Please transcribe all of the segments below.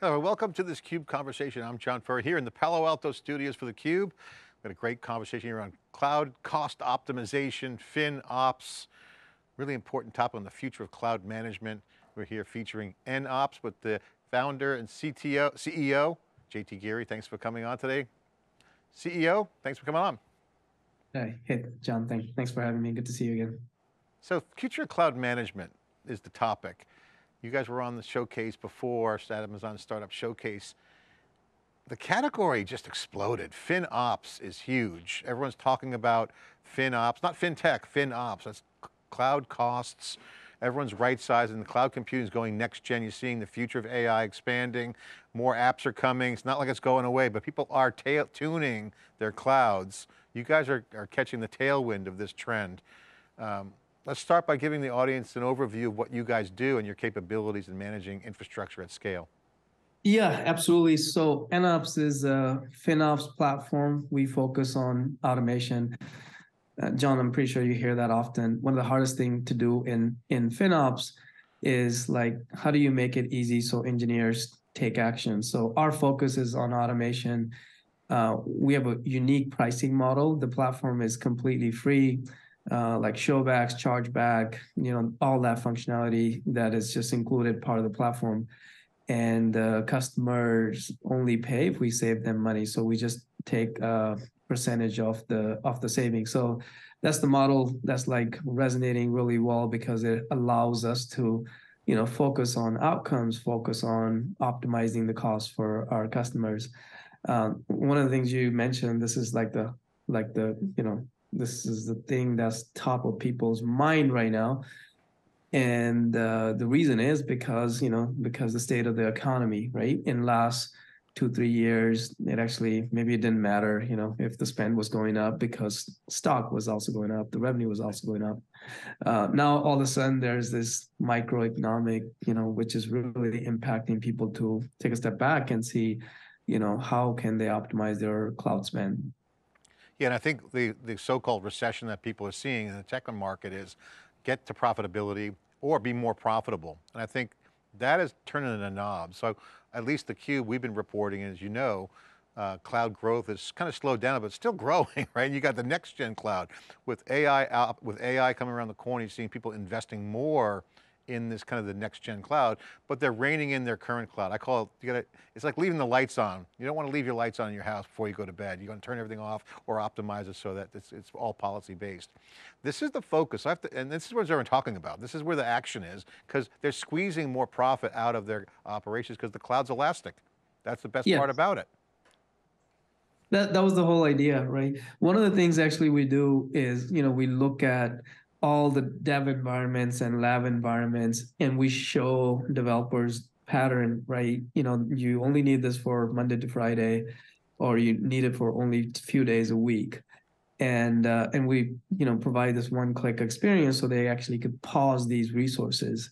Hello, welcome to this CUBE conversation. I'm John Furrier here in the Palo Alto studios for the Cube. We've got a great conversation here on cloud cost optimization, FinOps, really important topic on the future of cloud management. We're here featuring NOps with the founder and CTO, CEO, JT Giri, Thanks for coming on today. CEO, thanks for coming on. Hey, hey, John, thanks, thanks for having me. Good to see you again. So future cloud management is the topic. You guys were on the showcase before, Amazon Startup Showcase. The category just exploded. FinOps is huge. Everyone's talking about FinOps, not FinTech, FinOps. That's cloud costs. Everyone's right sizing. The cloud computing is going next gen. You're seeing the future of AI expanding. More apps are coming. It's not like it's going away, but people are tail tuning their clouds. You guys are, are catching the tailwind of this trend. Um, Let's start by giving the audience an overview of what you guys do and your capabilities in managing infrastructure at scale. Yeah, absolutely. So NOps is a FinOps platform. We focus on automation. Uh, John, I'm pretty sure you hear that often. One of the hardest thing to do in in FinOps is like, how do you make it easy so engineers take action? So our focus is on automation. Uh, we have a unique pricing model. The platform is completely free uh, like showbacks, chargeback, you know, all that functionality that is just included part of the platform. And uh, customers only pay if we save them money. So we just take a percentage of the of the savings. So that's the model that's like resonating really well because it allows us to, you know, focus on outcomes, focus on optimizing the cost for our customers. Um, one of the things you mentioned, this is like the like the you know this is the thing that's top of people's mind right now. And uh, the reason is because, you know, because the state of the economy, right? In last two, three years, it actually, maybe it didn't matter, you know, if the spend was going up because stock was also going up, the revenue was also going up. Uh, now, all of a sudden, there's this microeconomic, you know, which is really impacting people to take a step back and see, you know, how can they optimize their cloud spend? Yeah, and I think the, the so-called recession that people are seeing in the tech market is get to profitability or be more profitable. And I think that is turning a knob. So at least the cube we've been reporting, as you know, uh, cloud growth is kind of slowed down, but still growing, right? You got the next gen cloud with AI out, with AI coming around the corner, you're seeing people investing more in this kind of the next gen cloud, but they're reining in their current cloud. I call it, you gotta, it's like leaving the lights on. You don't want to leave your lights on in your house before you go to bed. You're going to turn everything off or optimize it so that it's, it's all policy based. This is the focus, I have to, and this is what everyone's talking about. This is where the action is because they're squeezing more profit out of their operations because the cloud's elastic. That's the best yes. part about it. That, that was the whole idea, right? One of the things actually we do is, you know, we look at all the dev environments and lab environments and we show developers pattern right? You know you only need this for monday to friday or you need it for only a few days a week and uh, and we you know provide this one click experience so they actually could pause these resources.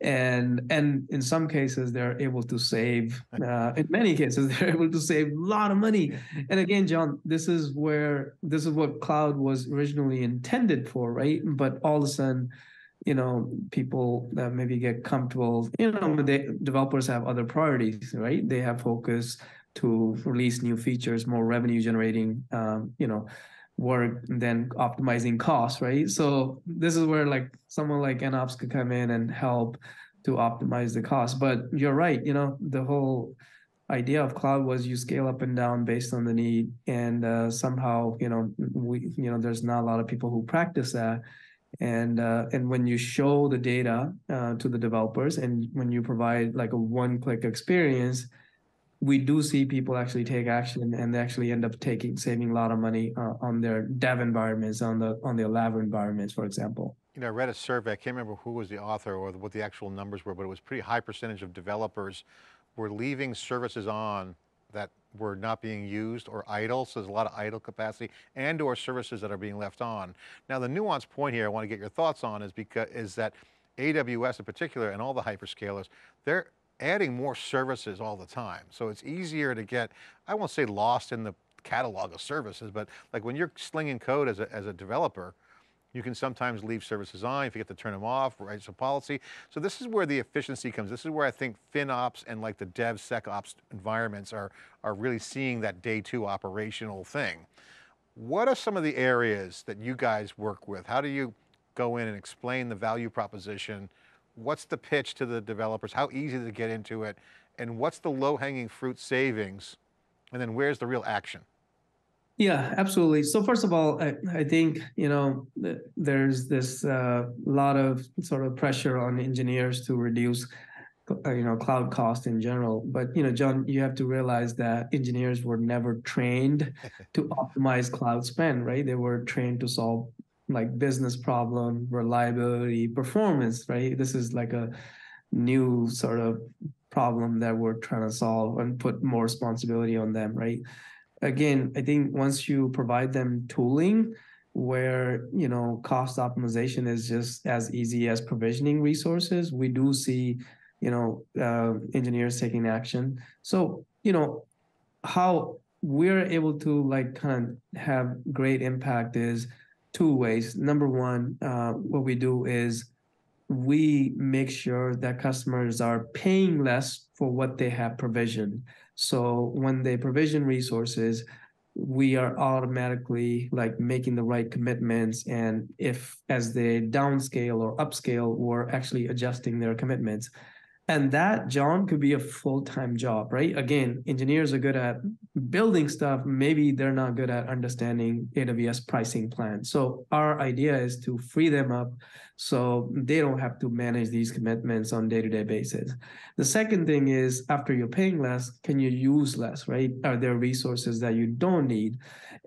And and in some cases they're able to save uh, in many cases they're able to save a lot of money. And again john this is where this is what cloud was originally intended for right? But all of a sudden you know people that maybe get comfortable you know they, developers have other priorities right? They have focus to release new features more revenue generating um, you know work and then optimizing costs, right? So this is where like someone like NOps could come in and help to optimize the cost. But you're right, you know, the whole idea of cloud was you scale up and down based on the need, and uh, somehow, you know, we, you know, there's not a lot of people who practice that. And uh, and when you show the data uh, to the developers, and when you provide like a one-click experience, we do see people actually take action and they actually end up taking saving a lot of money uh, on their dev environments on the on their lab environments for example you know i read a survey i can't remember who was the author or what the actual numbers were but it was pretty high percentage of developers were leaving services on that were not being used or idle, so there's a lot of idle capacity and or services that are being left on. Now the nuanced point here I want to get your thoughts on is because is that AWS in particular and all the hyperscalers, they're adding more services all the time. So it's easier to get, I won't say lost in the catalog of services, but like when you're slinging code as a, as a developer, You can sometimes leave services on, if you forget to turn them off, write some policy. So this is where the efficiency comes. This is where I think FinOps and like the DevSecOps environments are, are really seeing that day two operational thing. What are some of the areas that you guys work with? How do you go in and explain the value proposition? What's the pitch to the developers? How easy to get into it? And what's the low hanging fruit savings? And then where's the real action? Yeah, absolutely. So first of all, I, I think you know th- there's this uh, lot of sort of pressure on engineers to reduce, uh, you know, cloud cost in general. But you know, John, you have to realize that engineers were never trained to optimize cloud spend, right? They were trained to solve like business problem, reliability, performance, right? This is like a new sort of problem that we're trying to solve and put more responsibility on them, right? again, I think once you provide them tooling where you know cost optimization is just as easy as provisioning resources, we do see you know uh, engineers taking action. So you know how we're able to like kind of have great impact is two ways. Number one, uh, what we do is we make sure that customers are paying less for what they have provisioned. So when they provision resources, we are automatically like making the right commitments. And if as they downscale or upscale, we're actually adjusting their commitments. And that, John, could be a full time job, right? Again, engineers are good at building stuff. Maybe they're not good at understanding AWS pricing plans. So, our idea is to free them up so they don't have to manage these commitments on day to day basis. The second thing is after you're paying less, can you use less, right? Are there resources that you don't need?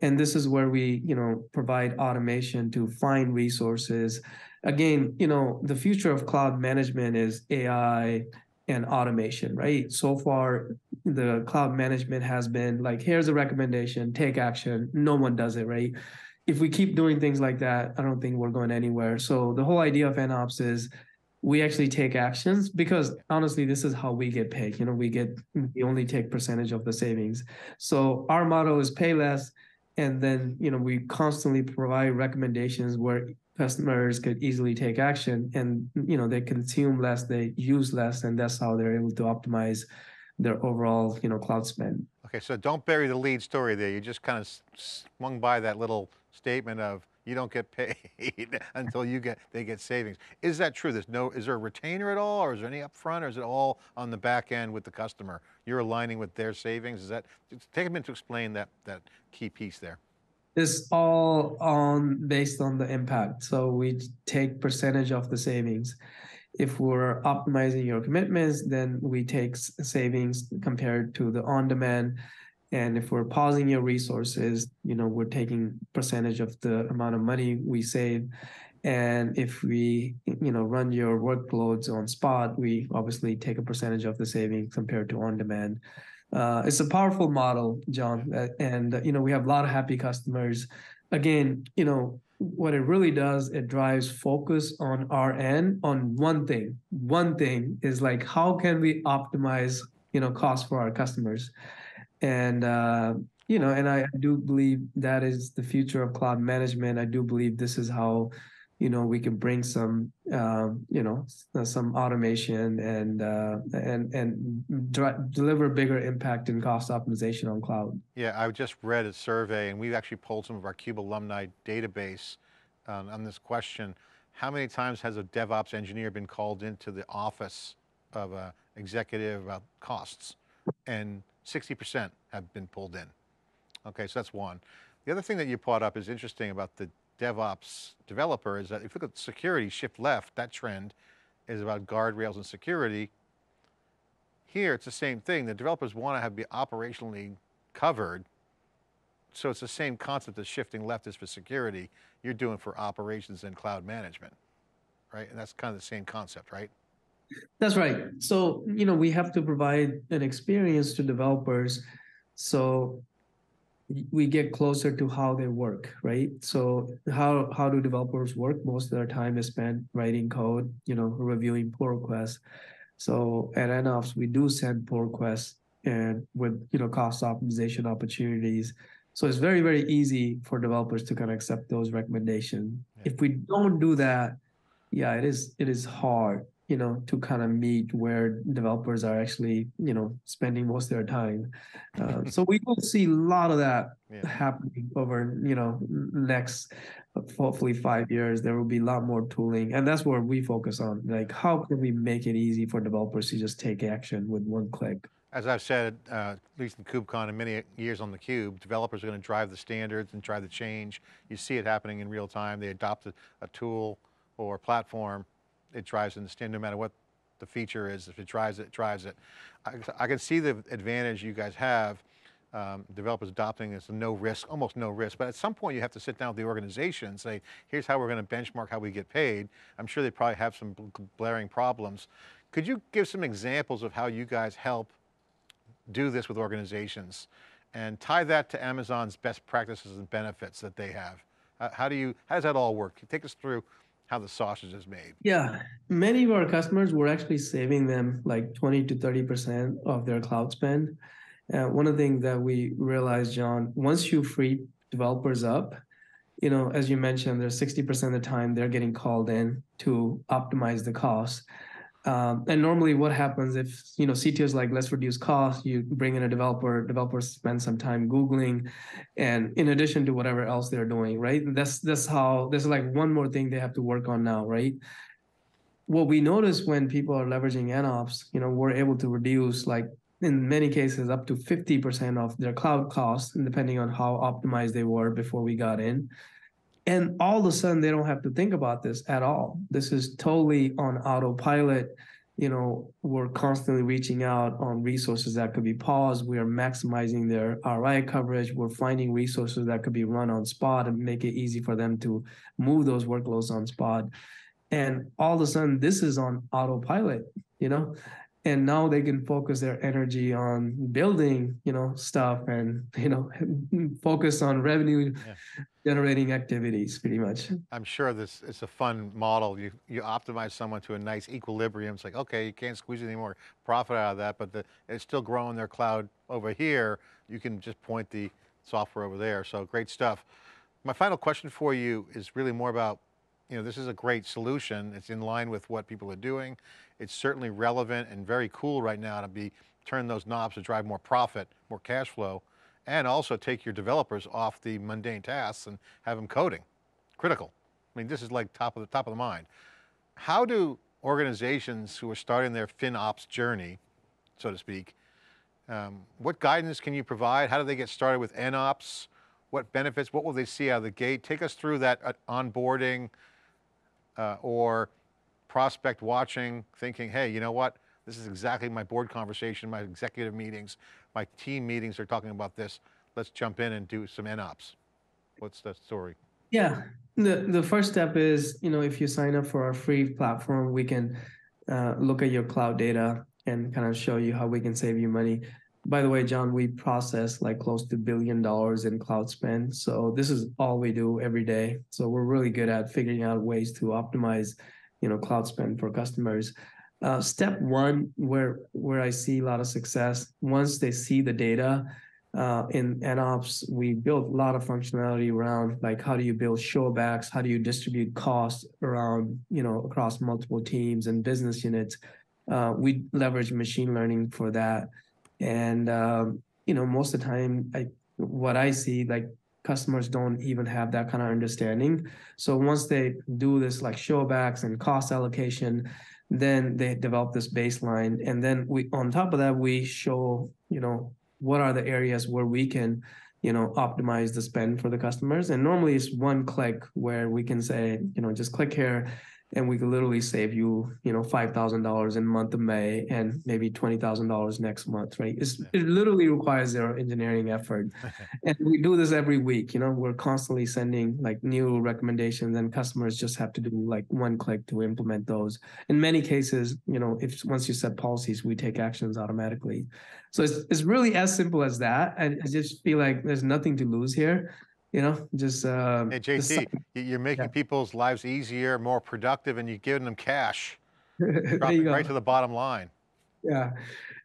And this is where we, you know, provide automation to find resources again, you know, the future of cloud management is AI and automation, right? So far, the cloud management has been like, here's a recommendation, take action. No one does it, right? If we keep doing things like that, I don't think we're going anywhere. So the whole idea of FinOps is we actually take actions because honestly, this is how we get paid. You know, we get we only take percentage of the savings. So our motto is pay less, and then you know we constantly provide recommendations where customers could easily take action and you know they consume less they use less and that's how they're able to optimize their overall you know cloud spend. Okay so don't bury the lead story there. You just kind of swung by that little statement of you don't get paid until you get they get savings. Is that true? There's no is there a retainer at all or is there any upfront or is it all on the back end with the customer? You're aligning with their savings? Is that take a minute to explain that that key piece there is all on based on the impact. So we take percentage of the savings. If we're optimizing your commitments, then we take savings compared to the on-demand. And if we're pausing your resources, you know, we're taking percentage of the amount of money we save. And if we, you know, run your workloads on spot, we obviously take a percentage of the savings compared to on-demand. Uh, it's a powerful model, John, uh, and uh, you know we have a lot of happy customers. Again, you know what it really does, it drives focus on our end on one thing. One thing is like how can we optimize you know cost for our customers, and uh, you know, and I do believe that is the future of cloud management. I do believe this is how you know we can bring some um, you know uh, some automation and uh, and and deliver bigger impact and cost optimization on cloud. Yeah, I just read a survey and we've actually pulled some of our CUBE alumni database um, on this question. How many times has a DevOps engineer been called into the office of an executive about costs? And 60% have been pulled in. Okay, so that's one. The other thing that you brought up is interesting about the DevOps developer is that if you look at security, shift left, that trend is about guardrails and security. Here, it's the same thing. The developers want to have be operationally covered. So it's the same concept as shifting left is for security. You're doing for operations and cloud management, right? And that's kind of the same concept, right? That's right. So, you know, we have to provide an experience to developers. So we get closer to how they work, right? So how how do developers work? Most of their time is spent writing code, you know, reviewing pull requests. So at NOps, we do send pull requests and with you know cost optimization opportunities. So it's very very easy for developers to kind of accept those recommendations. if we don't do that, yeah, it is it is hard, you know, to kind of meet where developers are actually, you know, spending most of their time. Uh, so we will see a lot of that Yeah. happening over, you know, next hopefully five years. There will be a lot more tooling, and that's where we focus on. Like, how can we make it easy for developers to just take action with one click? As I've said, uh, at least in KubeCon and many years on the Cube, developers are going to drive the standards and drive the change. You see it happening in real time. They adopt a, a tool or platform, it drives in the stand, no matter what the feature is. If it drives it, it drives it. I, I can see the advantage you guys have, um, developers adopting this no risk, almost no risk. But at some point, you have to sit down with the organization and say, here's how we're going to benchmark how we get paid. I'm sure they probably have some blaring problems. Could you give some examples of how you guys help do this with organizations and tie that to Amazon's best practices and benefits that they have. How, how do you, how does that all work? Take us through how the sausage is made. Yeah, many of our customers were actually saving them like 20 to 30% of their cloud spend. Uh, one of the things that we realized, John, once you free developers up, you know, as you mentioned, there's 60% of the time they're getting called in to optimize the cost. Um, and normally what happens if, you know, CTO is like, let's reduce costs, you bring in a developer, developers spend some time Googling and in addition to whatever else they're doing, right? That's, that's how, there's like one more thing they have to work on now, right? What we notice when people are leveraging NOps, you know, we're able to reduce like in many cases up to 50% of their cloud costs, depending on how optimized they were before we got in. And all of a sudden, they don't have to think about this at all. This is totally on autopilot. You know, we're constantly reaching out on resources that could be paused. We are maximizing their RI coverage. We're finding resources that could be run on spot and make it easy for them to move those workloads on spot. And all of a sudden, this is on autopilot, you know? And now they can focus their energy on building you know stuff and you know focus on revenue yeah. generating activities pretty much. I'm sure this is a fun model. You you optimize someone to a nice equilibrium. It's like okay you can't squeeze any more profit out of that but the, it's still growing their cloud over here. You can just point the software over there. So great stuff. My final question for you is really more about you know, this is a great solution. It's in line with what people are doing. It's certainly relevant and very cool right now to be turn those knobs to drive more profit, more cash flow, and also take your developers off the mundane tasks and have them coding. Critical. I mean, this is like top of the top of the mind. How do organizations who are starting their FinOps journey, so to speak, um, what guidance can you provide? How do they get started with NOps? What benefits, what will they see out of the gate? Take us through that uh, onboarding, uh, or prospect watching, thinking, hey, you know what? This is exactly my board conversation, my executive meetings, my team meetings are talking about this. Let's jump in and do some NOps. What's the story? Yeah, the, the first step is, you know, if you sign up for our free platform, we can uh, look at your cloud data and kind of show you how we can save you money. By the way, John, we process like close to billion dollars in cloud spend. So this is all we do every day. So we're really good at figuring out ways to optimize, you know, cloud spend for customers. Uh, step one, where where I see a lot of success, once they see the data uh, in NOps, we built a lot of functionality around like how do you build showbacks, how do you distribute costs around, you know, across multiple teams and business units. Uh, we leverage machine learning for that and um, you know most of the time i what i see like customers don't even have that kind of understanding. So once they do this like showbacks and cost allocation then they develop this baseline. And then we on top of that we show you know what are the areas where we can you know optimize the spend for the customers. And normally it's one click where we can say you know just click here and we could literally save you, you know, five thousand dollars in month of May and maybe twenty thousand dollars next month, right? It's, it literally requires zero engineering effort, and we do this every week. You know, we're constantly sending like new recommendations, and customers just have to do like one click to implement those. In many cases, you know, if once you set policies, we take actions automatically. So it's it's really as simple as that, and I just feel like there's nothing to lose here you know, just. Uh, hey, JT, you're making yeah. people's lives easier, more productive, and you're giving them cash. right, right to the bottom line. Yeah,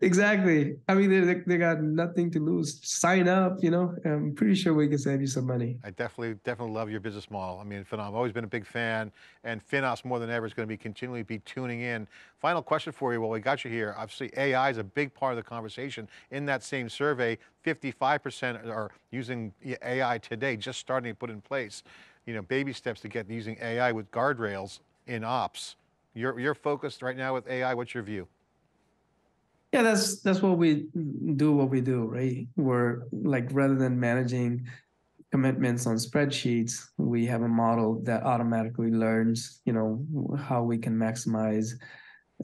exactly. I mean, they, they, got nothing to lose. Sign up, you know, I'm pretty sure we can save you some money. I definitely, definitely love your business model. I mean, phenomenal. I've always been a big fan and FinOps more than ever is going to be continually be tuning in. Final question for you while we got you here. Obviously AI is a big part of the conversation. In that same survey, 55% are using AI today, just starting to put in place, you know, baby steps to get using AI with guardrails in ops. You're, you're focused right now with AI, what's your view? Yeah, that's that's what we do. What we do, right? We're like rather than managing commitments on spreadsheets, we have a model that automatically learns, you know, how we can maximize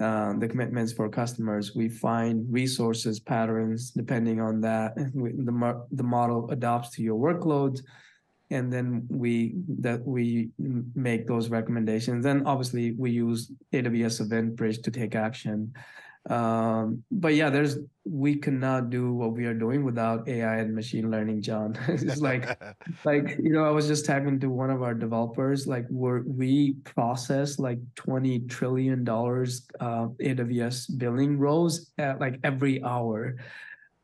uh, the commitments for customers. We find resources patterns depending on that. We, the the model adapts to your workload, and then we that we make those recommendations. And obviously, we use AWS Event Bridge to take action. Um, but yeah, there's we cannot do what we are doing without AI and machine learning, John. it's like like you know, I was just talking to one of our developers, like we're we process like 20 trillion dollars uh AWS billing rows at like every hour.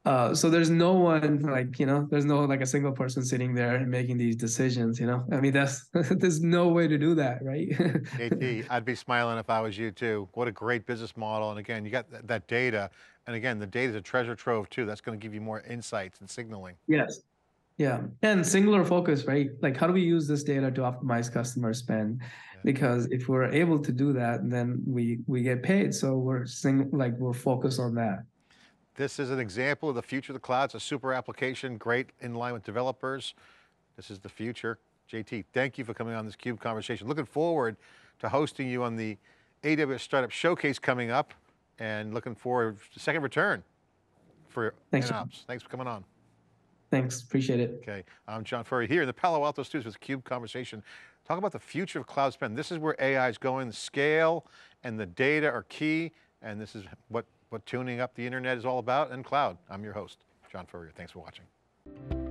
Uh, so there's no one like you know there's no like a single person sitting there and making these decisions you know i mean that's there's no way to do that right JT, I'd be smiling if I was you too. What a great business model. And again, you got that, that data. And again, the data is a treasure trove too. That's going to give you more insights and signaling. yes yeah and singular focus right like how do we use this data to optimize customer spend because if we're able to do that then we we get paid so we're sing like we're focused on that This is an example of the future of the cloud. It's a super application, great in line with developers. This is the future. JT, thank you for coming on this CUBE conversation. Looking forward to hosting you on the AWS Startup Showcase coming up and looking forward to second return for Thanks, John. Thanks for coming on. thanks appreciate it Okay, I'm John Furrier here in the Palo Alto studios with CUBE Conversation. Talk about the future of cloud spend. This is where AI is going. The scale and the data are key, and this is what, what tuning up the internet is all about and cloud. I'm your host, John Furrier. Thanks for watching.